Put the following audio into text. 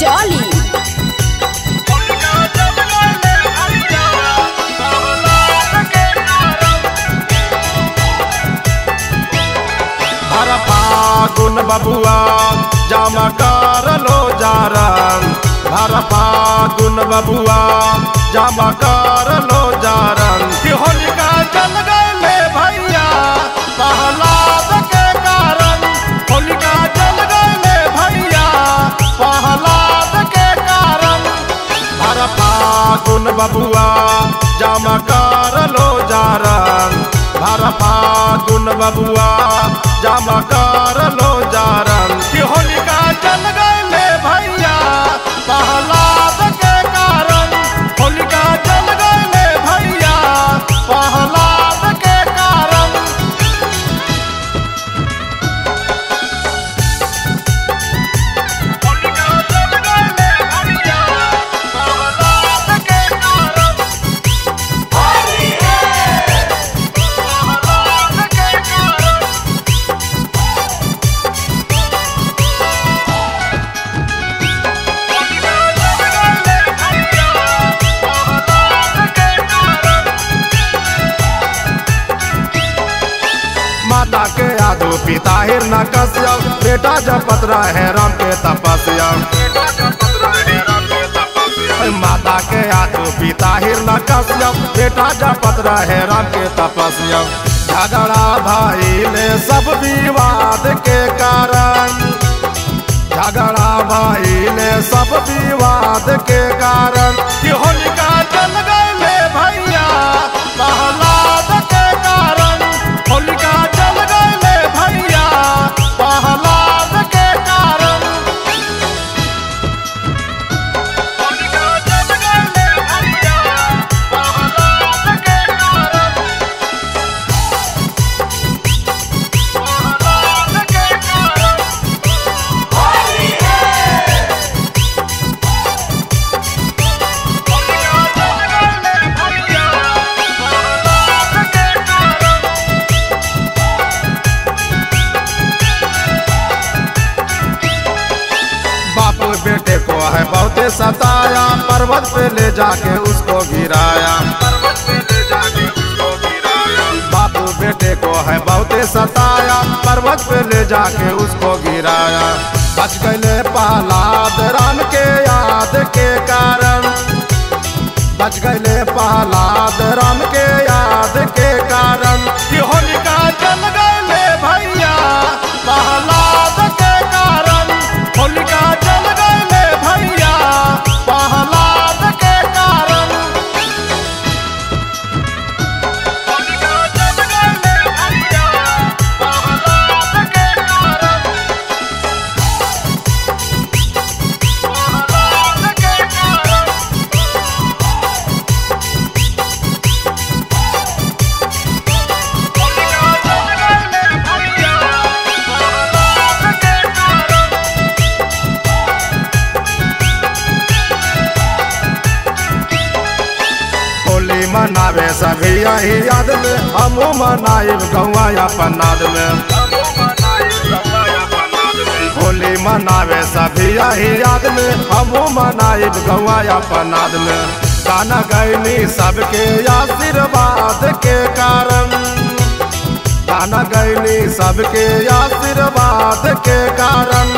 चली फागुन बबुआ, जामा कर लो जारन। हर फागुन बबुआ, जामा लो जारन। होलिका जल गए बबुआ जामा कर लो जारन। भर फागुन बबुआ जामा कर लो जारन। माता के यादो पिता हिरना कश्यप बेटा जपत रहे राम के तपस्या। माता के यादो पिता हिरना कश्यप बेटा जपत रहे राम के तपस्या। झगड़ा भाई ने सब विवाद के कारण। झगड़ा भाई ने सब विवाद के कारण। सताया, पर्वत पे ले जाके उसको गिराया। बापू बेटे को है बहुते सताया, पर्वत पे ले जाके उसको गिराया। बच गए पहलाद राम के याद के कारण। बच गए पहलाद राम के मनावे सभी यही याद में हमू मनाइब गौआ अपन नाद में। होली मनावे सभी यही याद में हमू मनाइब गौआ अपन नाद में। गाना गैनी सबके आशीर्वाद के कारण। गाना गैनी सबके आशीर्वाद के कारण।